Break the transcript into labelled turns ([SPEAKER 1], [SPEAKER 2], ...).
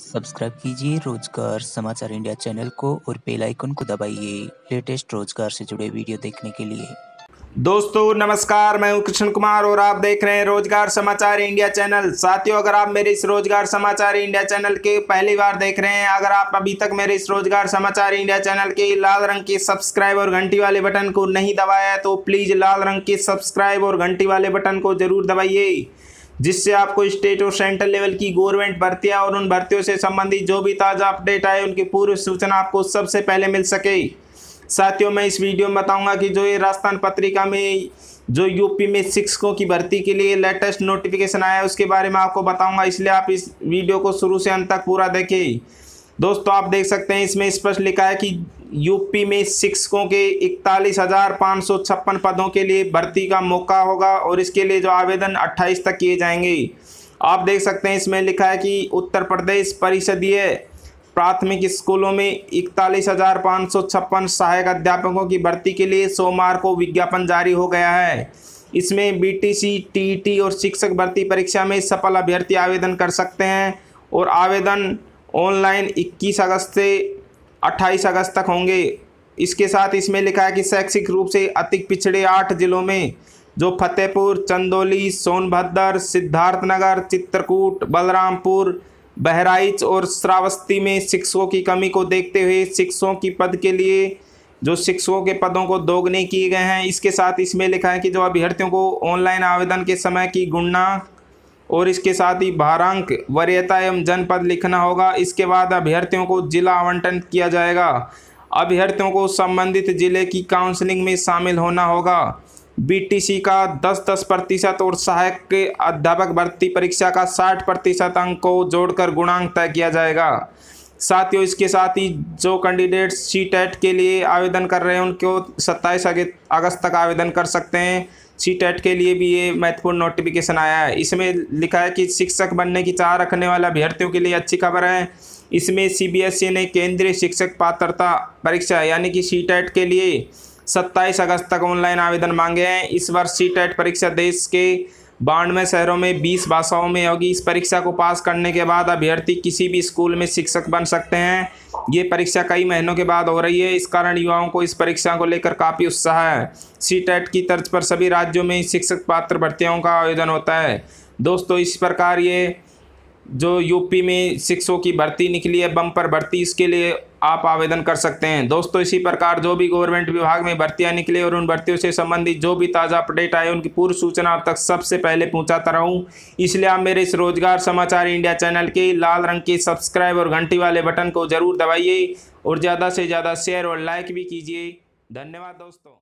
[SPEAKER 1] Subscribe कीजिए रोज़गार समाचार इंडिया चैनल को और बेल आइकन को दबाइए लेटेस्ट रोज़गार से जुड़े वीडियो देखने के लिए।
[SPEAKER 2] दोस्तों, नमस्कार, मैं हूँ कृष्ण कुमार और आप देख रहे हैं रोज़गार समाचार इंडिया चैनल। साथियों, अगर आप मेरे इस रोज़गार समाचार इंडिया चैनल के पहली बार देख रहे हैं, अगर आप अभी तक मेरे इस रोज़गार समाचार इंडिया चैनल के लाल रंग के सब्सक्राइब और घंटी वाले बटन को नहीं दबाया तो प्लीज़ लाल रंग के सब्सक्राइब और घंटी वाले बटन को ज़रूर दबाइए। जिससे आपको स्टेट और सेंट्रल लेवल की गवर्नमेंट भर्तियाँ और उन भर्तियों से संबंधित जो भी ताज़ा अपडेट आए, उनकी पूर्व सूचना आपको सबसे पहले मिल सके। साथियों, मैं इस वीडियो में बताऊँगा कि जो ये राजस्थान पत्रिका में, जो यूपी में शिक्षकों की भर्ती के लिए लेटेस्ट नोटिफिकेशन आया है, उसके बारे में आपको बताऊँगा, इसलिए आप इस वीडियो को शुरू से अंत तक पूरा देखें। दोस्तों, आप देख सकते हैं, इसमें स्पष्ट लिखा है कि यूपी में शिक्षकों के इकतालीस हज़ार पाँच सौ छप्पन पदों के लिए भर्ती का मौका होगा और इसके लिए जो आवेदन 28 तक किए जाएँगे। आप देख सकते हैं, इसमें लिखा है कि उत्तर प्रदेश परिषदीय प्राथमिक स्कूलों में इकतालीस हज़ार पाँच सौ छप्पन सहायक अध्यापकों की भर्ती के लिए सोमवार को विज्ञापन जारी हो गया है। इसमें बीटीसी, टीईटी और शिक्षक भर्ती परीक्षा में सफल अभ्यर्थी आवेदन कर सकते हैं और आवेदन ऑनलाइन 21 अगस्त से 28 अगस्त तक होंगे। इसके साथ इसमें लिखा है कि शैक्षिक रूप से अति पिछड़े आठ जिलों में, जो फतेहपुर, चंदौली, सोनभद्र, सिद्धार्थनगर, चित्रकूट, बलरामपुर, बहराइच और श्रावस्ती में शिक्षकों की कमी को देखते हुए शिक्षकों की पद के लिए, जो शिक्षकों के पदों को दोगुने किए गए हैं। इसके साथ इसमें लिखा है कि जो अभ्यर्थियों को ऑनलाइन आवेदन के समय की गुणना और इसके साथ ही भारांक वरीयता एवं जनपद लिखना होगा। इसके बाद अभ्यर्थियों को जिला आवंटन किया जाएगा। अभ्यर्थियों को संबंधित ज़िले की काउंसलिंग में शामिल होना होगा। बीटीसी का 10-10 प्रतिशत और सहायक के अध्यापक भर्ती परीक्षा का 60 प्रतिशत अंक को जोड़कर गुणांक तय किया जाएगा। साथियों, इसके साथ ही जो कैंडिडेट सी टेट के लिए आवेदन कर रहे हैं, उनको 27 अगस्त तक आवेदन कर सकते हैं। सी टेट के लिए भी ये महत्वपूर्ण नोटिफिकेशन आया है। इसमें लिखा है कि शिक्षक बनने की चाह रखने वाले अभ्यर्थियों के लिए अच्छी खबर है। इसमें सीबीएसई ने केंद्रीय शिक्षक पात्रता परीक्षा यानी कि सी टेट के लिए 27 अगस्त तक ऑनलाइन आवेदन मांगे हैं। इस वर्ष सी टेट परीक्षा देश के बानवे शहरों में 20 भाषाओं में होगी। इस परीक्षा को पास करने के बाद अभ्यर्थी किसी भी स्कूल में शिक्षक बन सकते हैं। ये परीक्षा कई महीनों के बाद हो रही है। इस कारण युवाओं को इस परीक्षा को लेकर काफ़ी उत्साह है। सी टेट की तर्ज पर सभी राज्यों में शिक्षक पात्र भर्तियों का आयोजन होता है। दोस्तों, इस प्रकार ये जो यूपी में शिक्षकों की भर्ती निकली है बम्पर भर्ती, इसके लिए आप आवेदन कर सकते हैं। दोस्तों, इसी प्रकार जो भी गवर्नमेंट विभाग में भर्तियाँ निकले और उन भर्तियों से संबंधित जो भी ताज़ा अपडेट आए, उनकी पूर्व सूचना आप तक सबसे पहले पहुंचाता रहूँ। इसलिए आप मेरे इस रोज़गार समाचार इंडिया चैनल के लाल रंग के सब्सक्राइब और घंटी वाले बटन को ज़रूर दबाइए और ज़्यादा से ज़्यादा शेयर और लाइक भी कीजिए। धन्यवाद दोस्तों।